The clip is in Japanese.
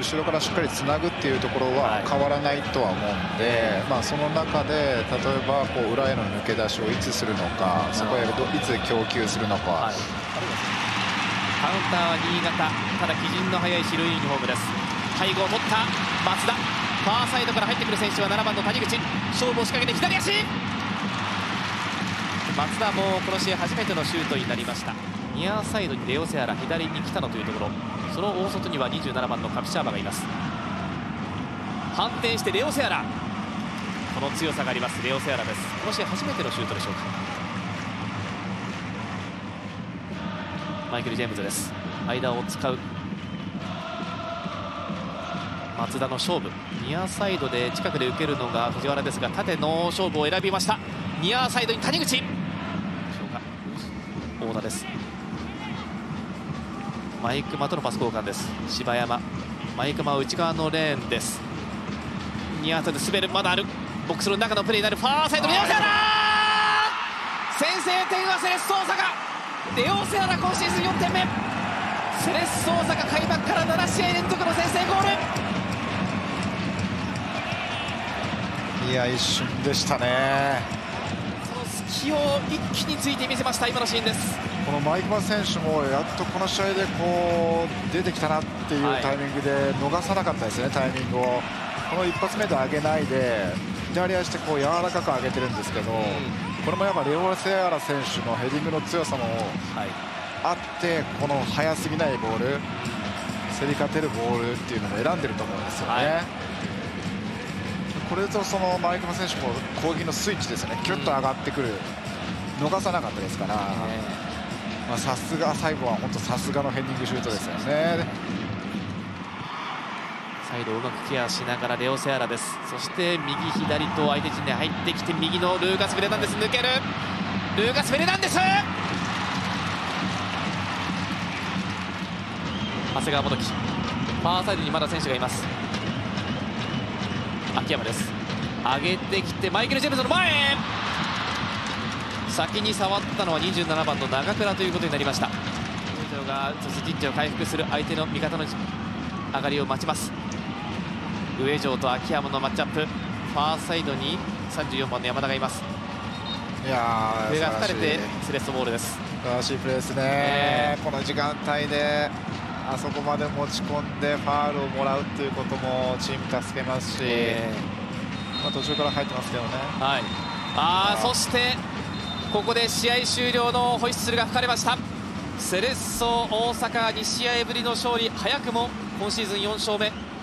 後ろからしっかりつなぐっていうところは変わらないとは思うんで、まあ、その中で例えばこう裏への抜け出しをいつするのかそこへいつ供給するのか、カウンターは新潟。ただ基準の速い白いユニフォームです。背後を取った。松田。ファーサイドから入ってくる選手は7番の谷口。勝負を仕掛けて左足。松田もこの試合初めてのシュートになりました。ニアサイドにレオセアラ左に来たのというところその大外には27番のカピシャーバがいます。反転してレオセアラ。この強さがあります。レオセアラです。この試合初めてのシュートでしょうか。マイケル・ジェームズです。間を使う。松田の勝負。ニアサイドで近くで受けるのが藤原ですが縦の勝負を選びました。ニアサイドに谷口。大田です。マイクマとのパス交換です。柴山。マイクマは内側のレーンです。ニアサイド滑る。まだある。ボックスの中のプレーになる。ファーサイドレオセアラ先制点はセレッソ大阪。レオセアラ今シーズン4点目。セレッソ大阪開幕から7試合連続の先制ゴール。いや一瞬でしたね。隙を一気についてみせました今のシーンです。このマイクマ選手もやっとこの試合でこう出てきたなっていうタイミングで逃さなかったですね、はい、タイミングを。この一発目で上げないで左足でこう柔らかく上げてるんですけど、うん、これもやっぱレオ・セアラ選手のヘディングの強さもあって、この速すぎないボール競り勝てるボールっていうのも選んでると思うんですよね。はいこれぞそのマイクマ選手も攻撃のスイッチですね、キュッと上がってくる、逃さなかったですから、まあ、さすが最後は本当さすがのヘディングシュートですよね。サイドをうまくケアしながらレオ・セアラです。そして右左と相手陣に入ってきて右のルーカス・ベレナンデス。抜ける。ルーカス・ベレナンデス！長谷川元樹ファーサイドにまだ選手がいます秋山です。上げてきてマイケル・ジェームズの前先に触ったのは27番の長倉ということになりました。上条が陣地を回復する相手の味方の上がりを待ちます。上条と秋山のマッチアップ。ファーサイドに34番の山田がいます。いや上が吹かれてセレッソボールです。素晴らしいプレーですね、えー、この時間帯であそこまで持ち込んでファールをもらうということもチーム助けますし、えー、まあ、途中から入ってますけどね。はい、あそしてここで試合終了のホイッスルが吹かれました。セレッソ大阪2試合ぶりの勝利。早くも今シーズン4勝目